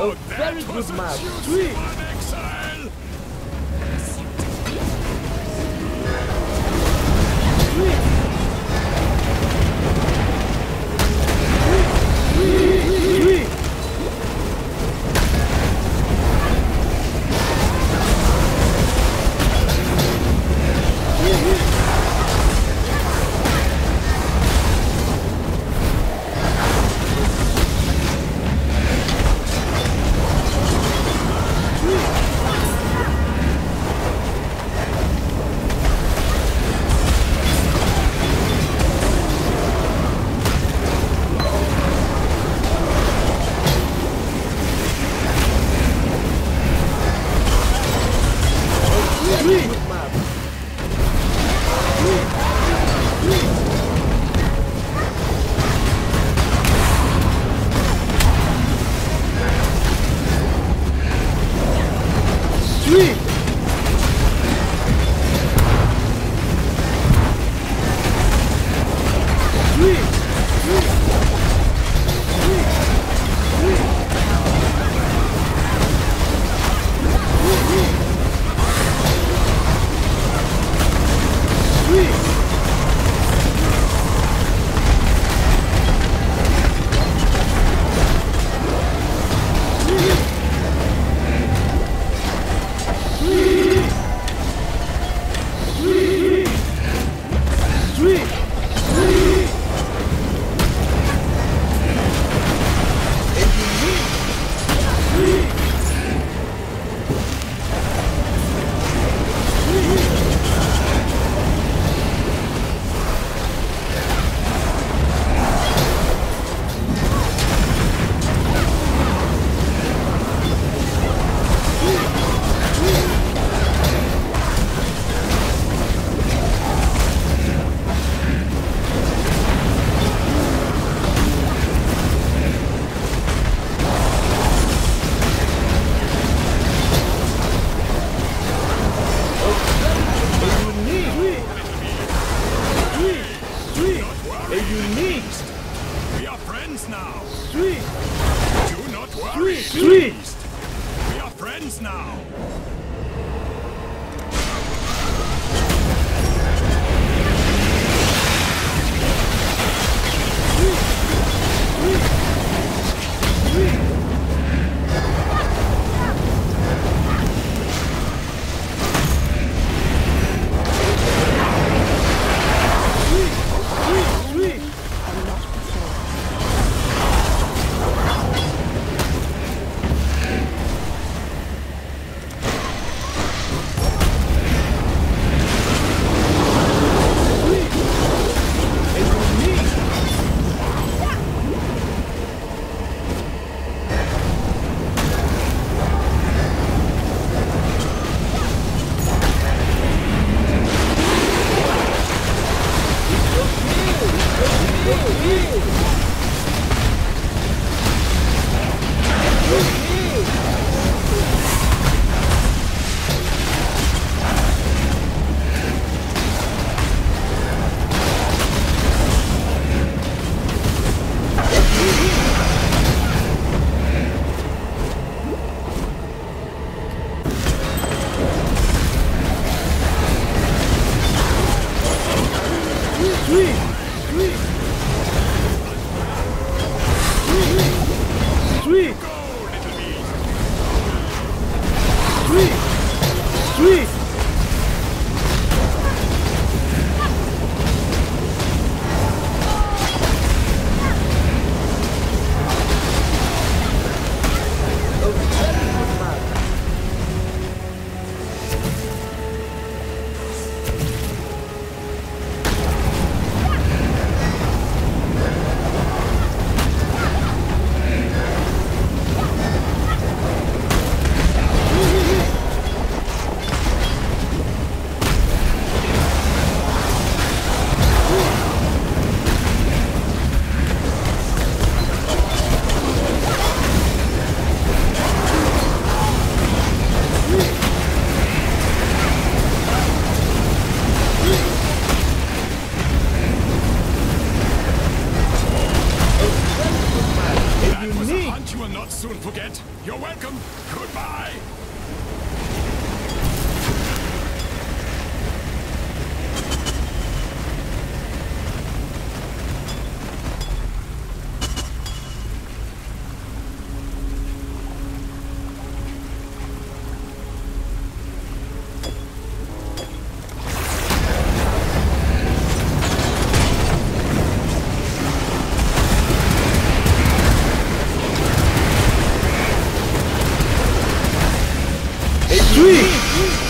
a, very good map. Sweet! Released! We are friends now! Sweet! Do not worry! Sweet! Released. We are friends now! Ih! You're welcome. Sweet!